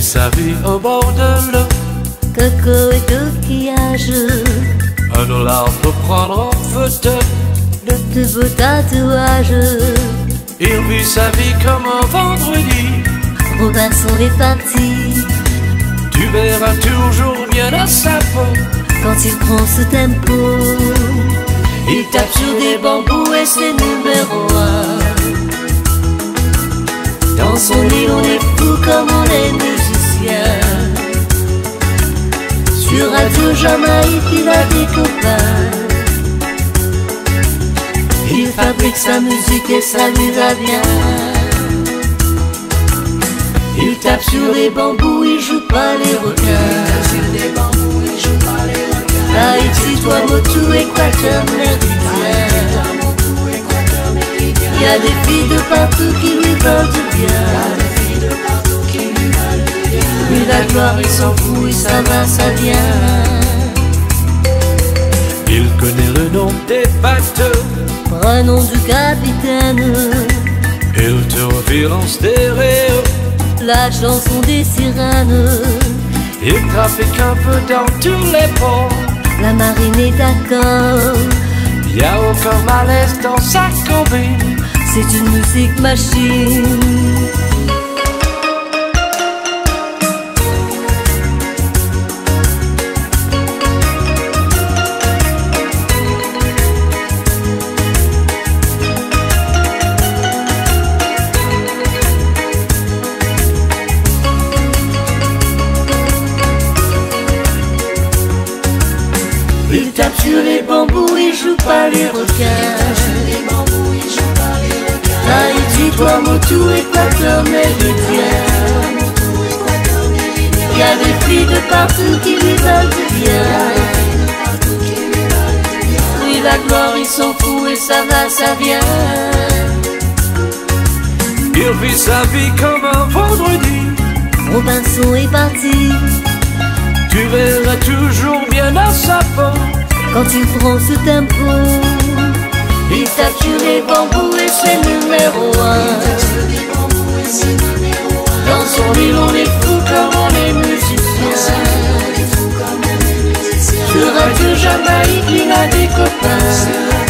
sa vie au bord de l'eau. Coco et coquillage, Un dollar pour prendre en photo. de beaux tatouages. Il vit sa vie comme un vendredi. Robinson est parti Tu verras toujours bien à sa peau. quand il prend ce tempo. Il tape sur des bambous et c'est numéro un. Dans son lit, on est fou comme on Radio Jamaïque, il a des copains. Il fabrique sa musique et ça lui va bien. Il tape sur les bambous, il joue pas les requins. Haïti, toi, Motu, Équateur, Méridien. Il y a des filles de partout qui lui veulent du bien. Gloire, il s'en fout, ça va, ça vient. Il connaît le nom des bateaux. Prénom du capitaine, Il te revire en stéréo. la chanson des sirènes. Il trafique un peu dans tous les ports. La marine est d'accord, Y a aucun malaise dans sa combine. c'est une musique machine. Il tape sur les bambous, il joue pas les requins. Haïti, toi, Motu, Équateur, Méridien. Il y a des filles de partout qui lui veulent du bien. Oui, la gloire, il s'en fout et ça va, ça vient. Il vit sa vie comme un vendredi. Robinson est parti Tu verras toujours bien à sa peau. Quand il prend ce tempo. Il tape sur les bambous et c'est numéro un. Dans son lit, on est fou comme on est musicien. Sur Radio Jamaïque, il a des copains.